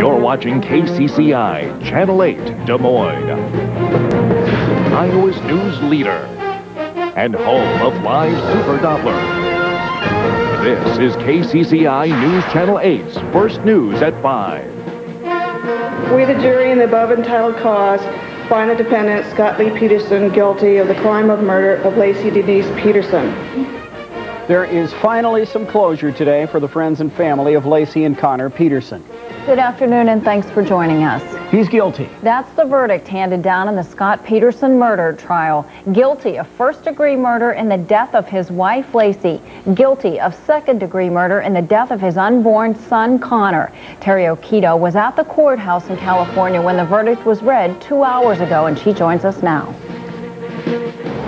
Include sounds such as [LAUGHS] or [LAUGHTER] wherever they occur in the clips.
You're watching KCCI, Channel 8, Des Moines. Iowa's news leader and home of live Super Doppler. This is KCCI News Channel 8's First News at 5. We, the jury in the above entitled cause, find the defendant, Scott Lee Peterson, guilty of the crime of murder of Laci Denise Peterson. There is finally some closure today for the friends and family of Laci and Conner Peterson. Good afternoon and thanks for joining us. He's guilty. That's the verdict handed down in the Scott Peterson murder trial. Guilty of first-degree murder in the death of his wife, Laci. Guilty of second-degree murder in the death of his unborn son, Conner. Terry Okita was at the courthouse in California when the verdict was read two hours ago, and she joins us now.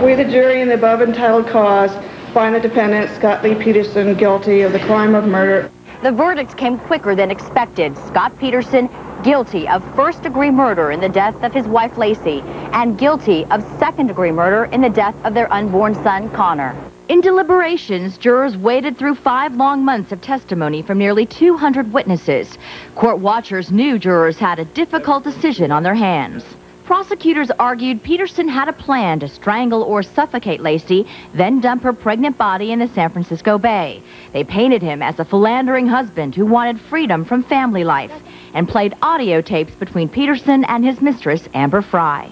We, the jury in the above entitled cause, find the defendant, Scott Lee Peterson, guilty of the crime of murder. The verdict came quicker than expected. Scott Peterson guilty of first-degree murder in the death of his wife Laci and guilty of second-degree murder in the death of their unborn son Conner. In deliberations, jurors waded through five long months of testimony from nearly 200 witnesses. Court watchers knew jurors had a difficult decision on their hands. Prosecutors argued Peterson had a plan to strangle or suffocate Laci, then dump her pregnant body in the San Francisco Bay. They painted him as a philandering husband who wanted freedom from family life and played audio tapes between Peterson and his mistress, Amber Frey.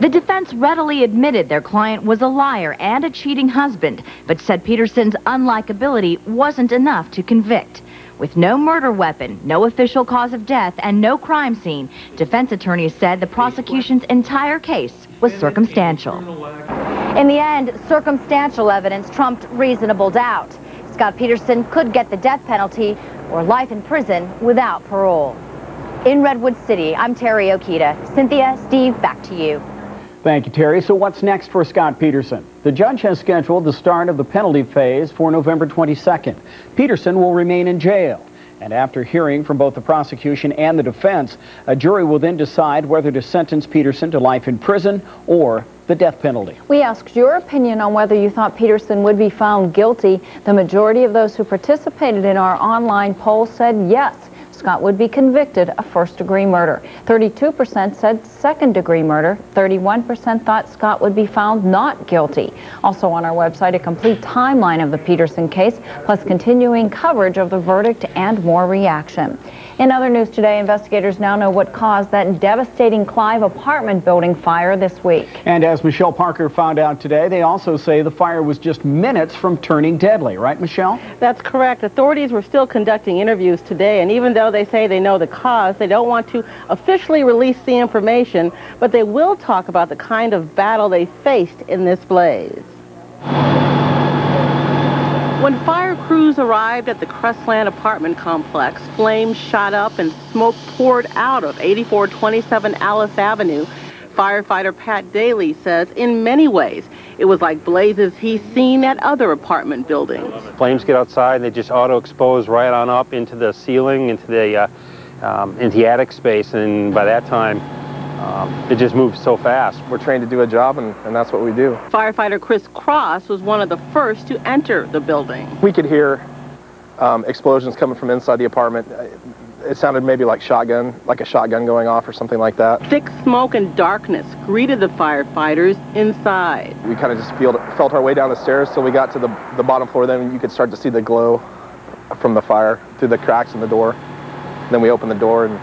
The defense readily admitted their client was a liar and a cheating husband, but said Peterson's unlikability wasn't enough to convict. With no murder weapon, no official cause of death, and no crime scene, defense attorneys said the prosecution's entire case was circumstantial. In the end, circumstantial evidence trumped reasonable doubt. Scott Peterson could get the death penalty or life in prison without parole. In Redwood City, I'm Terry Okita. Cynthia, Steve, back to you. Thank you, Terry. So what's next for Scott Peterson? The judge has scheduled the start of the penalty phase for November 22nd. Peterson will remain in jail. And after hearing from both the prosecution and the defense, a jury will then decide whether to sentence Peterson to life in prison or the death penalty. We asked your opinion on whether you thought Peterson would be found guilty. The majority of those who participated in our online poll said yes. Scott would be convicted of first-degree murder. 32% said second-degree murder. 31% thought Scott would be found not guilty. Also on our website, a complete timeline of the Peterson case, plus continuing coverage of the verdict and more reaction. In other news today, investigators now know what caused that devastating Clive apartment building fire this week. And as Michelle Parker found out today, they also say the fire was just minutes from turning deadly. Right, Michelle? That's correct. Authorities were still conducting interviews today, and even though they say they know the cause, they don't want to officially release the information, but they will talk about the kind of battle they faced in this blaze. When fire crews arrived at the Crestland apartment complex, flames shot up and smoke poured out of 8427 Alice Avenue. Firefighter Pat Daly says in many ways it was like blazes he's seen at other apartment buildings. Flames get outside and they just auto-expose right on up into the ceiling, into the, uh, um, into the attic space, and by that time um, it just moves so fast. We're trained to do a job, and, and that's what we do. Firefighter Chris Cross was one of the first to enter the building. We could hear um, explosions coming from inside the apartment. It sounded maybe like shotgun, like a shotgun going off or something like that. Thick smoke and darkness greeted the firefighters inside. We kind of just felt, felt our way down the stairs till we got to the, the bottom floor. Then you could start to see the glow from the fire through the cracks in the door. Then we opened the door, and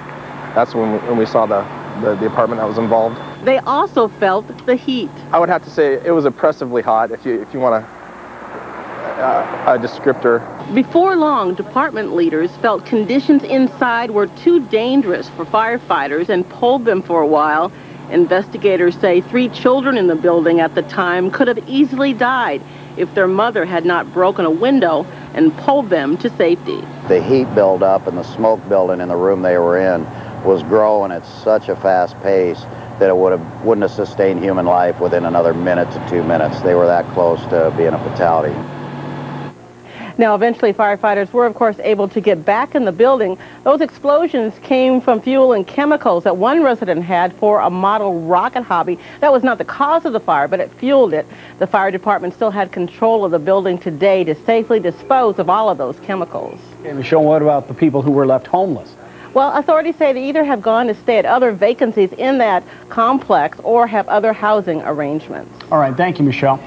that's when we, when we saw the, the, the apartment that was involved. They also felt the heat. I would have to say it was oppressively hot, if you, if you want a, a, uh, a descriptor. Before long, department leaders felt conditions inside were too dangerous for firefighters and pulled them for a while. Investigators say three children in the building at the time could have easily died if their mother had not broken a window and pulled them to safety. The heat buildup and the smoke building in the room they were in was growing at such a fast pace that it would have, wouldn't have sustained human life within another minute to two minutes. They were that close to being a fatality. Now, eventually, firefighters were, of course, able to get back in the building. Those explosions came from fuel and chemicals that one resident had for a model rocket hobby. That was not the cause of the fire, but it fueled it. The fire department still had control of the building today to safely dispose of all of those chemicals. Okay, Michelle, what about the people who were left homeless? Well, authorities say they either have gone to stay at other vacancies in that complex or have other housing arrangements. All right, thank you, Michelle.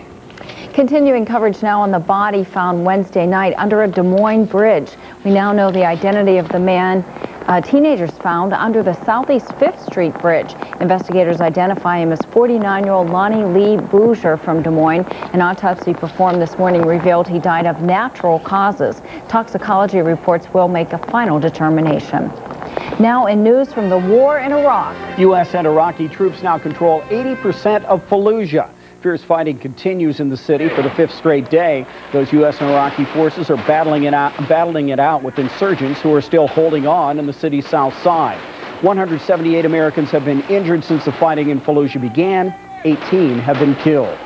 Continuing coverage now on the body found Wednesday night under a Des Moines bridge. We now know the identity of the man uh, teenagers found under the Southeast 5th Street Bridge. Investigators identify him as 49-year-old Lonnie Lee Bouger from Des Moines. An autopsy performed this morning revealed he died of natural causes. Toxicology reports will make a final determination. Now in news from the war in Iraq. U.S. and Iraqi troops now control 80% of Fallujah. Fierce fighting continues in the city for the fifth straight day. Those U.S. and Iraqi forces are battling it out, battling it out with insurgents who are still holding on in the city's south side. 178 Americans have been injured since the fighting in Fallujah began. 18 have been killed.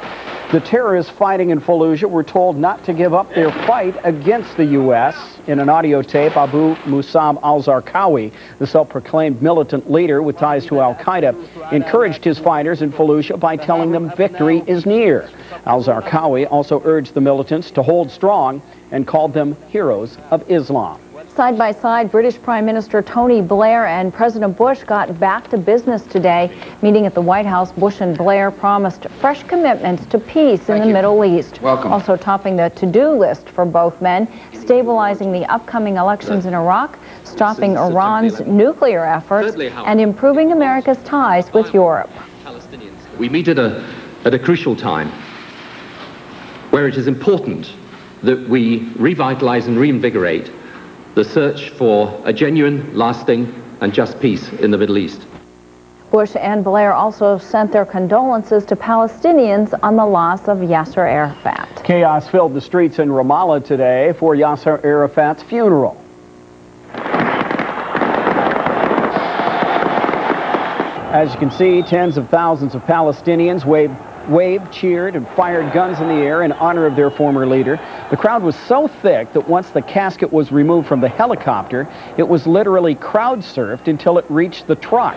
The terrorists fighting in Fallujah were told not to give up their fight against the U.S. In an audio tape, Abu Musab al-Zarqawi, the self-proclaimed militant leader with ties to al-Qaeda, encouraged his fighters in Fallujah by telling them victory is near. Al-Zarqawi also urged the militants to hold strong and called them heroes of Islam. Side by side, British Prime Minister Tony Blair and President Bush got back to business today. Meeting at the White House, Bush and Blair promised fresh commitments to peace Thank in the you. Middle East. Welcome. Also topping the to-do list for both men, stabilizing the upcoming elections in Iraq, stopping Iran's nuclear efforts, and improving America's ties with Europe. We meet at a, at a crucial time where it is important that we revitalize and reinvigorate the search for a genuine, lasting, and just peace in the Middle East. Bush and Blair also sent their condolences to Palestinians on the loss of Yasser Arafat. Chaos filled the streets in Ramallah today for Yasser Arafat's funeral. As you can see, tens of thousands of Palestinians waved waved, cheered, and fired guns in the air in honor of their former leader. The crowd was so thick that once the casket was removed from the helicopter, it was literally crowd surfed until it reached the truck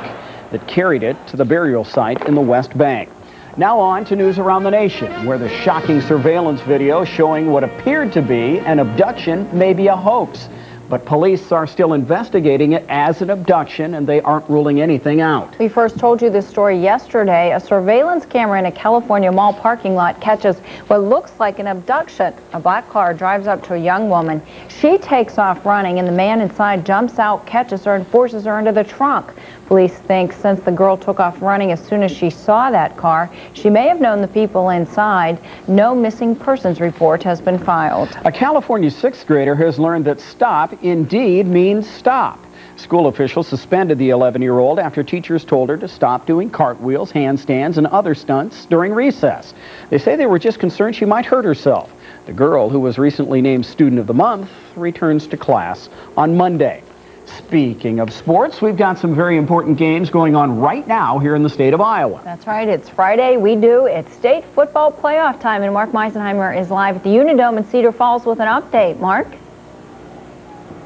that carried it to the burial site in the West Bank. Now on to news around the nation, where the shocking surveillance video showing what appeared to be an abduction may be a hoax. But police are still investigating it as an abduction, and they aren't ruling anything out. We first told you this story yesterday. A surveillance camera in a California mall parking lot catches what looks like an abduction. A black car drives up to a young woman. She takes off running, and the man inside jumps out, catches her, and forces her into the trunk. Police think since the girl took off running as soon as she saw that car, she may have known the people inside. No missing persons report has been filed. A California sixth grader has learned that stop indeed means stop. School officials suspended the 11-year-old after teachers told her to stop doing cartwheels, handstands, and other stunts during recess. They say they were just concerned she might hurt herself. The girl, who was recently named Student of the Month, returns to class on Monday. Speaking of sports, we've got some very important games going on right now here in the state of Iowa. That's right. It's Friday. We do. It's state football playoff time, and Mark Meisenheimer is live at the Unidome in Cedar Falls with an update. Mark?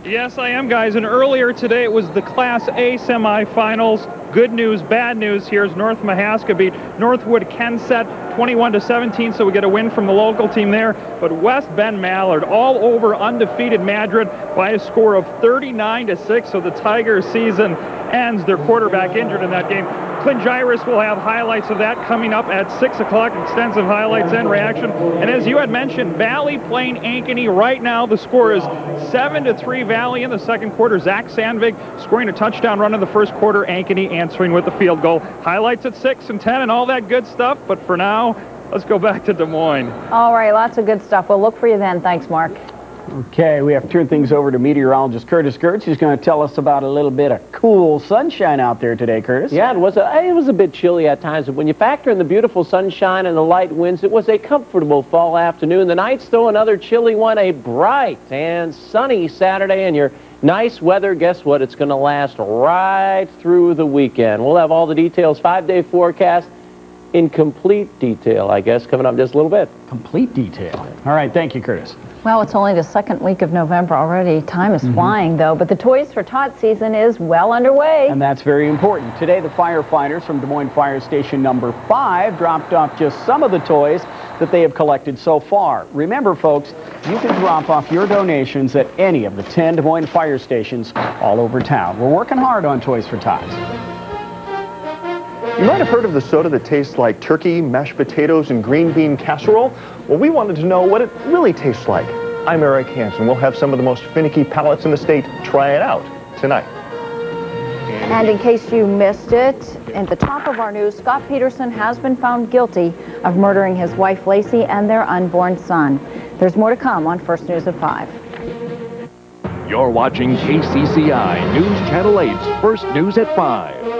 Yes, I am, guys. And earlier today, it was the Class A semifinals. Good news, bad news. Here's North Mahaska beat Northwood Kensett 21 to 17, so we get a win from the local team there. But West Bend Mallard all over undefeated Madrid by a score of 39 to 6. So the Tigers season ends. Their quarterback injured in that game. Clint Gyrus will have highlights of that coming up at 6 o'clock, extensive highlights and reaction. And as you had mentioned, Valley playing Ankeny right now. The score is 7 to 3 Valley in the second quarter. Zach Sandvig scoring a touchdown run in the first quarter. Ankeny answering with the field goal. Highlights at 6 and 10 and all that good stuff. But for now, let's go back to Des Moines. All right, lots of good stuff. We'll look for you then. Thanks, Mark. Okay, we have to turn things over to meteorologist Curtis Gertz, who's going to tell us about a little bit of cool sunshine out there today, Curtis. Yeah, it was a, it was a bit chilly at times, but when you factor in the beautiful sunshine and the light winds, it was a comfortable fall afternoon. The night's still another chilly one, a bright and sunny Saturday, and your nice weather, guess what? It's going to last right through the weekend. We'll have all the details, five-day forecast, in complete detail, I guess, coming up just a little bit. Complete detail. All right, thank you, Curtis. Well, it's only the second week of November already. Time is mm -hmm. flying, though, but the Toys for Tots season is well underway. And that's very important. Today, the firefighters from Des Moines Fire Station number five dropped off just some of the toys that they have collected so far. Remember, folks, you can drop off your donations at any of the 10 Des Moines fire stations all over town. We're working hard on Toys for Tots. You might have heard of the soda that tastes like turkey, mashed potatoes, and green bean casserole. Well, we wanted to know what it really tastes like. I'm Eric Hansen. We'll have some of the most finicky palates in the state try it out tonight. And in case you missed it, at the top of our news, Scott Peterson has been found guilty of murdering his wife Laci and their unborn son. There's more to come on First News at 5. You're watching KCCI News Channel 8's First News at 5,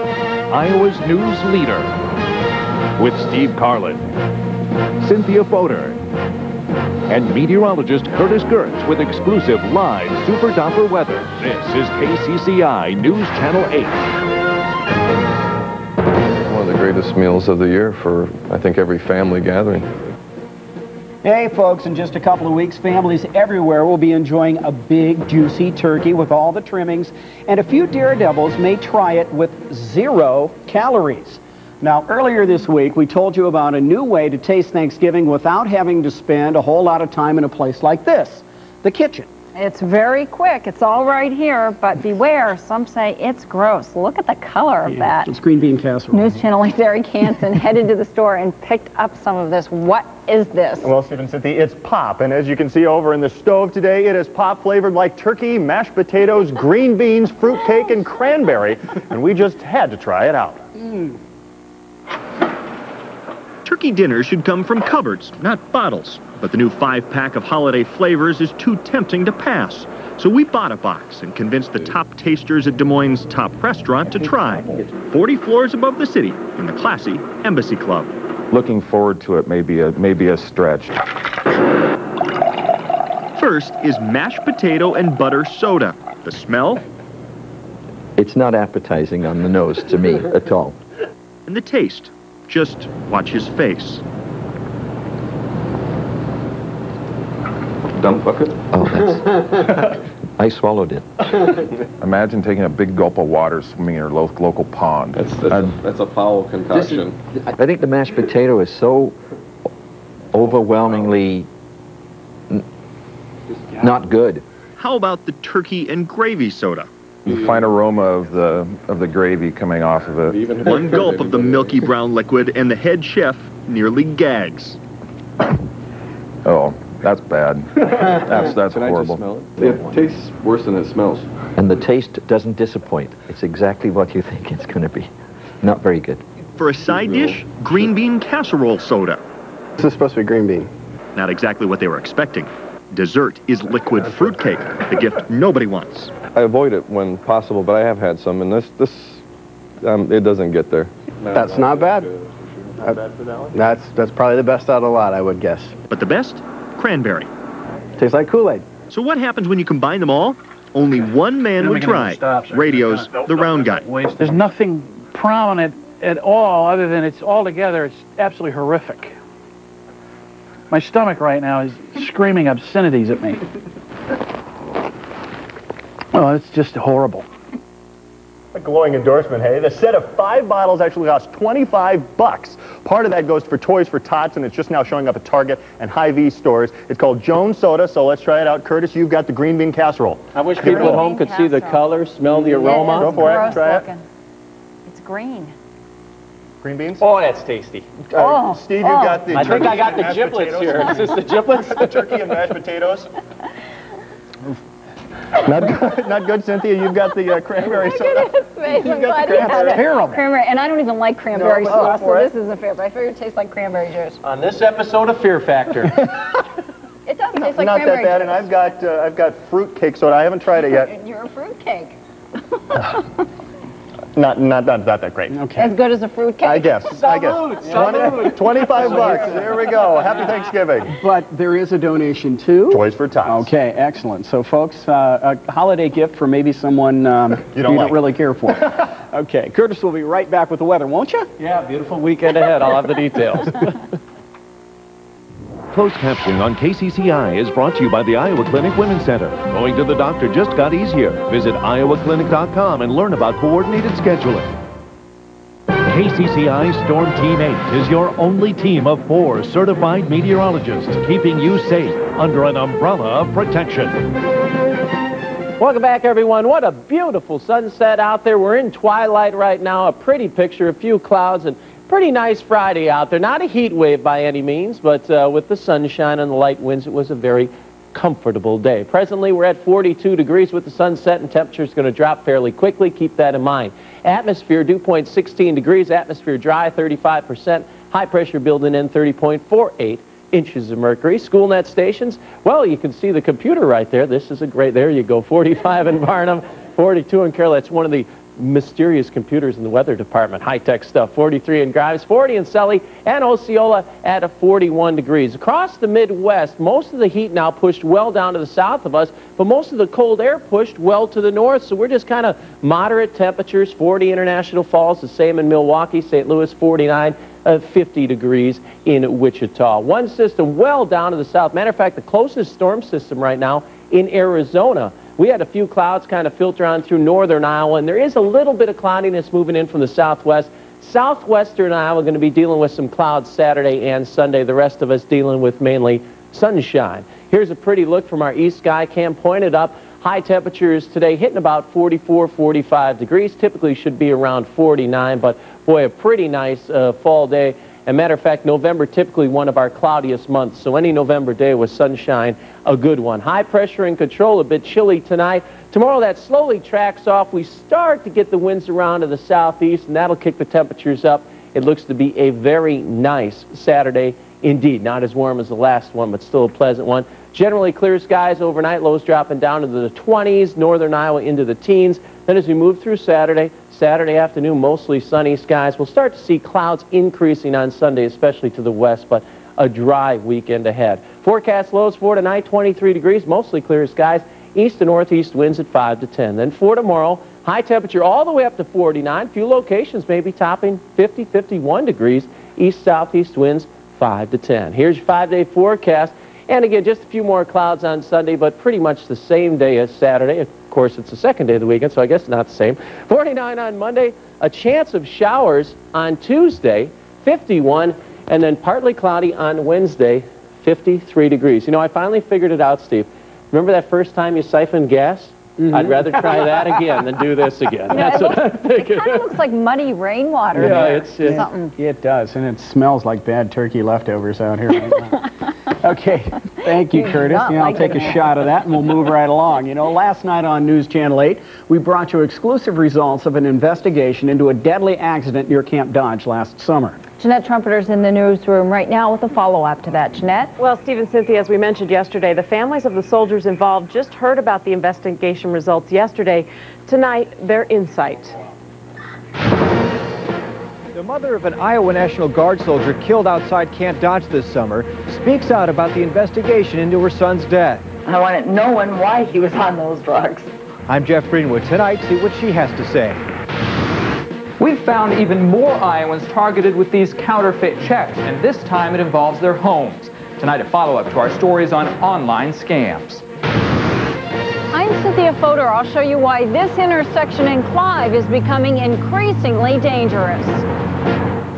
Iowa's news leader. With Steve Carlin, Cynthia Fodor, and meteorologist Curtis Gertz with exclusive live Super Doppler weather. This is KCCI News Channel 8. One of the greatest meals of the year for, I think, every family gathering. Hey, folks, in just a couple of weeks, families everywhere will be enjoying a big, juicy turkey with all the trimmings, and a few daredevils may try it with zero calories. Now, earlier this week, we told you about a new way to taste Thanksgiving without having to spend a whole lot of time in a place like this, the kitchen. It's very quick. It's all right here, but beware. Some say it's gross. Look at the color of that. It's green bean casserole. News Channel 8's Eric Hansen headed to the store and picked up some of this. What is this? Well, Stephen Cynthia, it's pop. And as you can see over in the stove today, it is pop flavored like turkey, mashed potatoes, green beans, fruitcake, and cranberry. And we just had to try it out. Mm. Turkey dinner should come from cupboards, not bottles. But the new five-pack of holiday flavors is too tempting to pass. So we bought a box and convinced the top tasters at Des Moines' top restaurant to try. 40 floors above the city in the classy Embassy Club. Looking forward to it may be a, may be a stretch. First is mashed potato and butter soda. The smell? It's not appetizing on the nose to me at all. And the taste. Just watch his face. Dump bucket? Oh, that's... [LAUGHS] I swallowed it. Imagine taking a big gulp of water swimming in your lo local pond. That's, that's, a, that's a foul concoction. Is, I think the mashed potato is so overwhelmingly not good. How about the turkey and gravy soda? The fine aroma of the of the gravy coming off of it. One gulp of the milky brown liquid, and the head chef nearly gags. Oh, that's bad. [LAUGHS] That's that's Can horrible. I just smell it? It tastes worse than it smells. And the taste doesn't disappoint. It's exactly what you think it's going to be. Not very good. For a side dish, green bean casserole soda. This is supposed to be green bean. Not exactly what they were expecting. Dessert is liquid fruitcake, the gift nobody wants. I avoid it when possible, but I have had some, and this this um, it doesn't get there. That's not bad. Not bad for that one. That's that's probably the best out of the lot, I would guess. But the best? Cranberry. Tastes like Kool-Aid. So what happens when you combine them all? Only one man would try. Radio's the round guy. There's nothing prominent at all other than it's all together. It's absolutely horrific. My stomach right now is screaming obscenities at me. Oh, it's just horrible. A glowing endorsement, hey? The set of five bottles actually costs 25 bucks. Part of that goes for Toys for Tots, and it's just now showing up at Target and Hy-Vee stores. It's called Jones Soda, so let's try it out. Curtis, you've got the green bean casserole. I wish people at home could see the color, smell the aroma. Go for it, gross try looking. It's green. Green beans? Oh, that's tasty. Uh, Steve, you've oh. got the I think I got the mashed giblets potatoes. here. Is this the [LAUGHS] giblets? the turkey and mashed potatoes. [LAUGHS] Not good, [LAUGHS] not good, Cynthia. You've got the uh, cranberry soda. Face. You've I'm got glad the cranberry. it. Terrible. Cranberry, and I don't even like cranberry No, sauce, go so it. this isn't fair. But I figured it tastes like cranberry juice. On this episode of Fear Factor. [LAUGHS] It does taste like not that bad, juice. and I've got uh, I've got fruit cake soda. I haven't tried it yet. You're a fruitcake. [LAUGHS] Not not not, not that great. Okay. As good as a fruitcake. I guess. [LAUGHS] I guess. 20, 25 [LAUGHS] bucks. There we go. Happy [LAUGHS] Thanksgiving. But there is a donation too. Toys for Tots. Okay, excellent. So, folks, uh, a holiday gift for maybe someone um, you don't like. really care for. okay, Curtis will be right back with the weather, won't you? yeah, beautiful weekend ahead. I'll have the details. Closed captioning on KCCI is brought to you by the Iowa Clinic Women's Center. Going to the doctor just got easier. Visit iowaclinic.com and learn about coordinated scheduling. KCCI Storm Team 8 is your only team of four certified meteorologists keeping you safe under an umbrella of protection. Welcome back, everyone. What a beautiful sunset out there. We're in twilight right now. A pretty picture, a few clouds, and pretty nice Friday out there. Not a heat wave by any means, but uh, with the sunshine and the light winds, it was a very comfortable day. Presently, we're at 42 degrees with the sunset, and temperature is going to drop fairly quickly. Keep that in mind. Atmosphere, dew point 16 degrees. Atmosphere dry, 35%. High pressure building in 30.48 inches of mercury. SchoolNet stations, well, you can see the computer right there. This is a great, there you go, 45 in Barnum, 42 in Carroll. That's one of the mysterious computers in the weather department. High-tech stuff. 43 in Grimes, 40 in Selly, and Osceola at a 41 degrees. Across the Midwest, most of the heat now pushed well down to the south of us, but most of the cold air pushed well to the north, so we're just kind of moderate temperatures. 40 International Falls, the same in Milwaukee, St. Louis 49, uh, 50 degrees in Wichita. One system well down to the south. Matter of fact, the closest storm system right now in Arizona we had a few clouds kind of filter on through northern Iowa, and there is a little bit of cloudiness moving in from the southwest. Southwestern Iowa going to be dealing with some clouds Saturday and Sunday. The rest of us dealing with mainly sunshine. Here's a pretty look from our east sky cam pointed up. High temperatures today hitting about 44, 45 degrees. Typically should be around 49, but boy, a pretty nice uh, fall day. And matter of fact, November typically one of our cloudiest months, so any November day with sunshine, a good one. High pressure in control, a bit chilly tonight. Tomorrow that slowly tracks off. We start to get the winds around to the southeast, and that'll kick the temperatures up. It looks to be a very nice Saturday indeed. Not as warm as the last one, but still a pleasant one. Generally clear skies overnight, lows dropping down into the 20s, northern Iowa into the teens. Then as we move through Saturday, Saturday afternoon, mostly sunny skies. We'll start to see clouds increasing on Sunday, especially to the west, but a dry weekend ahead. Forecast lows for tonight, 23 degrees, mostly clear skies. East to northeast winds at 5 to 10. Then for tomorrow, high temperature all the way up to 49. Few locations may be topping 50, 51 degrees. East-southeast winds 5 to 10. Here's your five-day forecast. And again, just a few more clouds on Sunday, but pretty much the same day as Saturday. Of course, it's the second day of the weekend, so I guess not the same. 49 on Monday, a chance of showers on Tuesday, 51, and then partly cloudy on Wednesday, 53 degrees. You know, I finally figured it out, Steve. Remember that first time you siphoned gas? Mm -hmm. I'd rather try that again than do this [LAUGHS] again. You know, That's what looks, I'm thinking. It kind of looks like muddy rainwater. Yeah, it's, it's something. It does, and it smells like bad turkey leftovers out here right now. [LAUGHS] [LAUGHS] Okay, thank you, Curtis. Yeah, I'll take a shot of that and we'll move right along. You know, last night on News Channel 8, we brought you exclusive results of an investigation into a deadly accident near Camp Dodge last summer. Jeanette Trumpeter's in the newsroom right now with a follow-up to that. Jeanette? Well, Stephen Cynthia, as we mentioned yesterday, the families of the soldiers involved just heard about the investigation results yesterday. Tonight, their insight. The mother of an Iowa National Guard soldier killed outside Camp Dodge this summer speaks out about the investigation into her son's death. I wanted knowing why he was on those drugs. I'm Jeff Greenwood. Tonight, see what she has to say. We've found even more Iowans targeted with these counterfeit checks, and this time it involves their homes. Tonight, a follow-up to our stories on online scams. I'm Cynthia Fodor. I'll show you why this intersection in Clive is becoming increasingly dangerous.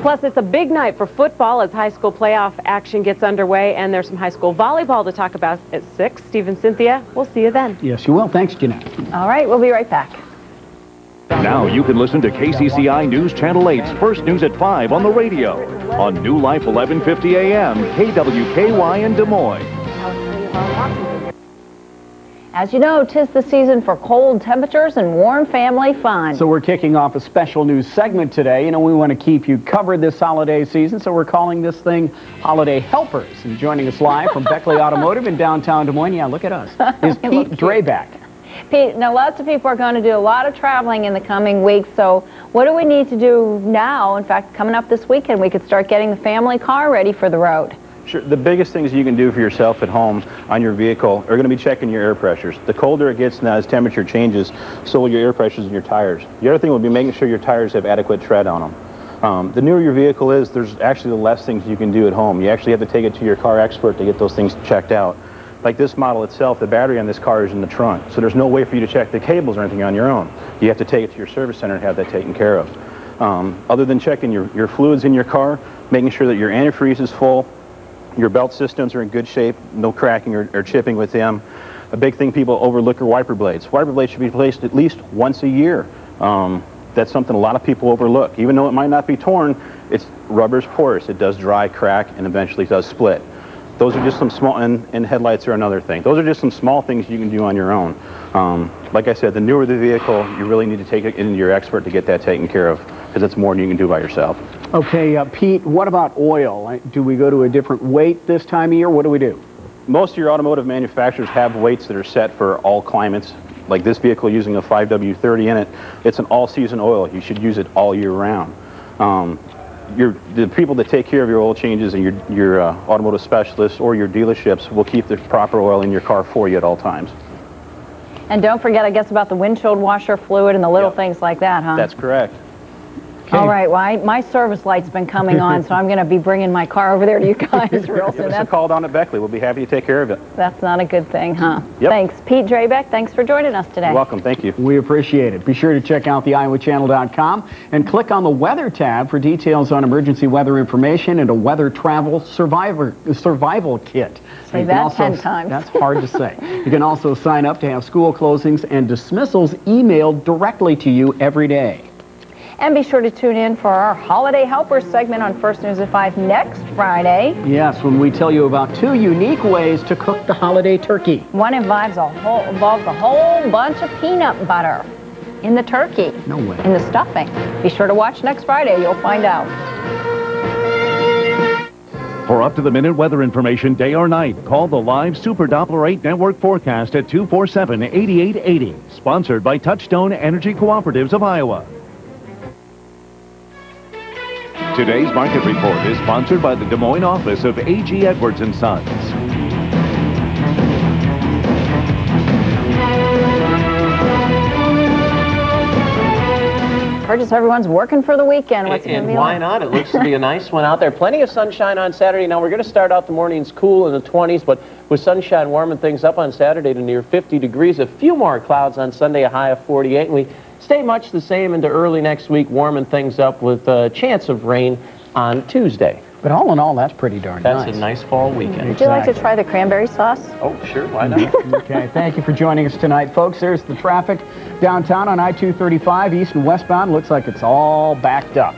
Plus, it's a big night for football as high school playoff action gets underway, and there's some high school volleyball to talk about at 6. Stephen, Cynthia, we'll see you then. Yes, you will. Thanks, Jeanette. All right, we'll be right back. Now you can listen to KCCI News Channel 8's First News at 5 on the radio on New Life 1150 AM, KWKY in Des Moines. As you know, tis the season for cold temperatures and warm family fun. So we're kicking off a special news segment today. You know, we want to keep you covered this holiday season, so we're calling this thing Holiday Helpers. And joining us live from Beckley Automotive in downtown Des Moines, yeah, look at us, [LAUGHS] is Pete Draback. Pete, now lots of people are going to do a lot of traveling in the coming weeks, so what do we need to do now? In fact, coming up this weekend, we could start getting the family car ready for the road. Sure. The biggest things you can do for yourself at home on your vehicle are going to be checking your air pressures. The colder it gets now as temperature changes, so will your air pressures in your tires. The other thing will be making sure your tires have adequate tread on them. Um, the newer your vehicle is, there's actually the less things you can do at home. You actually have to take it to your car expert to get those things checked out. Like this model itself, the battery on this car is in the trunk, so there's no way for you to check the cables or anything on your own. You have to take it to your service center and have that taken care of. Um, other than checking your, your fluids in your car, making sure that your antifreeze is full, your belt systems are in good shape, no cracking or, or chipping with them. A big thing people overlook are wiper blades. Wiper blades should be replaced at least once a year. Um, that's something a lot of people overlook. Even though it might not be torn, it's rubber's porous. It does dry, crack, and eventually does split. Those are just some small, and, and headlights are another thing. Those are just some small things you can do on your own. Um, like I said, the newer the vehicle, you really need to take it into your expert to get that taken care of, because it's more than you can do by yourself. Okay, uh, Pete, what about oil? Uh, Do we go to a different weight this time of year? What do we do? Most of your automotive manufacturers have weights that are set for all climates. Like this vehicle using a 5W30 in it, it's an all-season oil. You should use it all year round. Um, your, the people that take care of your oil changes and your, your uh, automotive specialists or your dealerships will keep the proper oil in your car for you at all times. And don't forget, I guess, about the windshield washer fluid and the little things like that, huh? That's correct. All right, well, I, my service light's been coming on, so I'm going to be bringing my car over there to you guys [LAUGHS] real Give soon. us a call down at Beckley. We'll be happy to take care of it. that's not a good thing, huh? Yep. Thanks. Pete Drabeck, thanks for joining us today. You're welcome. Thank you. We appreciate it. Be sure to check out the iowachannel.com and click on the weather tab for details on emergency weather information and a weather travel survivor survival kit. Say that also- 10 times. That's hard to say. [LAUGHS] You can also sign up to have school closings and dismissals emailed directly to you every day. And be sure to tune in for our Holiday Helpers segment on First News at 5 next Friday. Yes, when we tell you about two unique ways to cook the holiday turkey. One involves a whole, involves a whole bunch of peanut butter in the turkey. No way. In the stuffing. Be sure to watch next Friday. You'll find out. For up-to-the-minute weather information day or night, call the live Super Doppler 8 Network forecast at 247-8880. Sponsored by Touchstone Energy Cooperatives of Iowa. Today's market report is sponsored by the Des Moines office of A.G. Edwards & Sons. Burgess, everyone's working for the weekend. What's it going and why like? not? It looks to be a nice one out there. [LAUGHS] Plenty of sunshine on Saturday. Now, we're going to start out the mornings cool in the 20s, but with sunshine warming things up on Saturday to near 50 degrees. A few more clouds on Sunday, a high of 48. And we stay much the same into early next week, warming things up with a chance of rain on Tuesday. But all in all, that's pretty darn That's nice. That's a nice fall mm-hmm. weekend. Would you like to try the cranberry sauce? Oh, sure. Why not? Mm-hmm. [LAUGHS] okay, thank you for joining us tonight, folks. There's the traffic downtown on I-235, east and westbound. Looks like it's all backed up.